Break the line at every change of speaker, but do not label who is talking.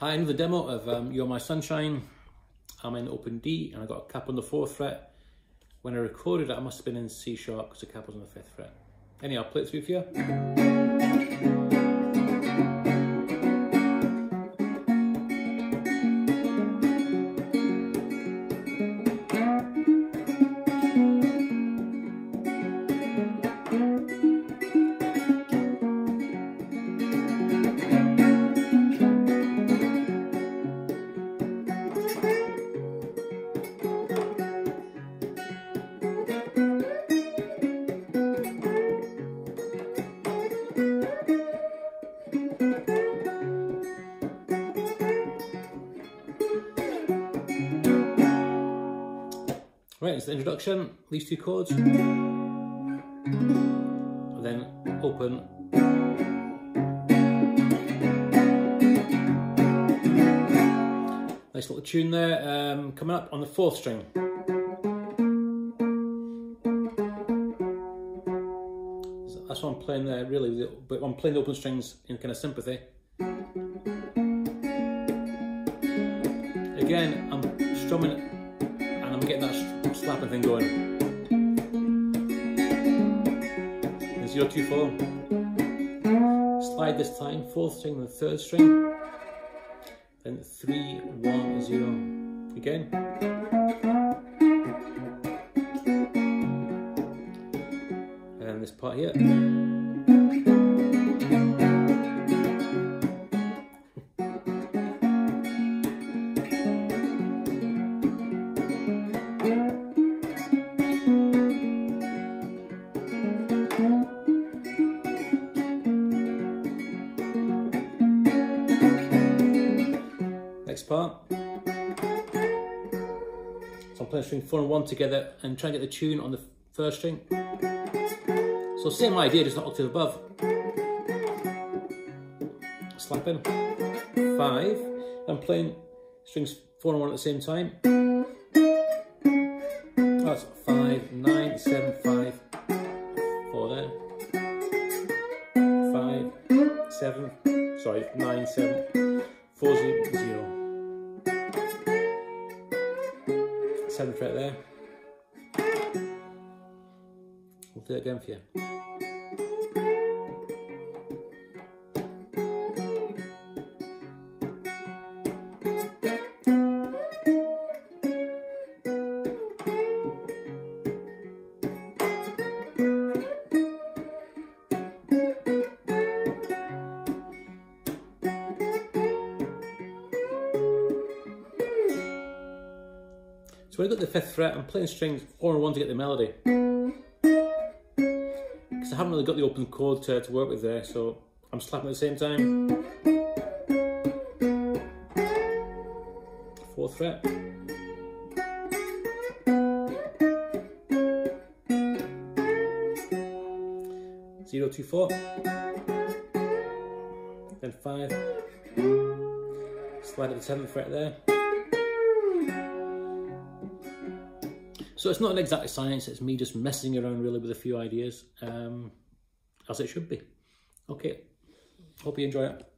Hi, another demo of um, You're My Sunshine. I'm in open D and I got a cap on the fourth fret. When I recorded it, I must have been in C sharp because the cap was on the fifth fret. Anyhow, I'll play it through for you. Right, it's the introduction, these two chords. And then open. Nice little tune there, um, coming up on the fourth string. So that's what I'm playing there, really, but I'm playing the open strings in kind of sympathy. Again, I'm strumming and I'm getting that slapping thing going. And zero two four. Slide this time, fourth string, the third string. Then three one zero. Again. And this part here. Part. So I'm playing string four and one together and trying to get the tune on the first string. So same idea, just an octave above. Slapping. Five. I'm playing strings four and one at the same time. That's five, nine, seven, five, four there. Five, seven, sorry, nine, seven, four, zero, zero. Seventh fret there. We'll do it again for you. So when I got the fifth fret, I'm playing strings four and one to get the melody. Because I haven't really got the open chord to, to work with there, so I'm slapping at the same time. Fourth fret. Zero two four. Then five. Slide at the seventh fret there. So it's not an exact science, it's me just messing around really with a few ideas, um, as it should be. Okay, hope you enjoy it.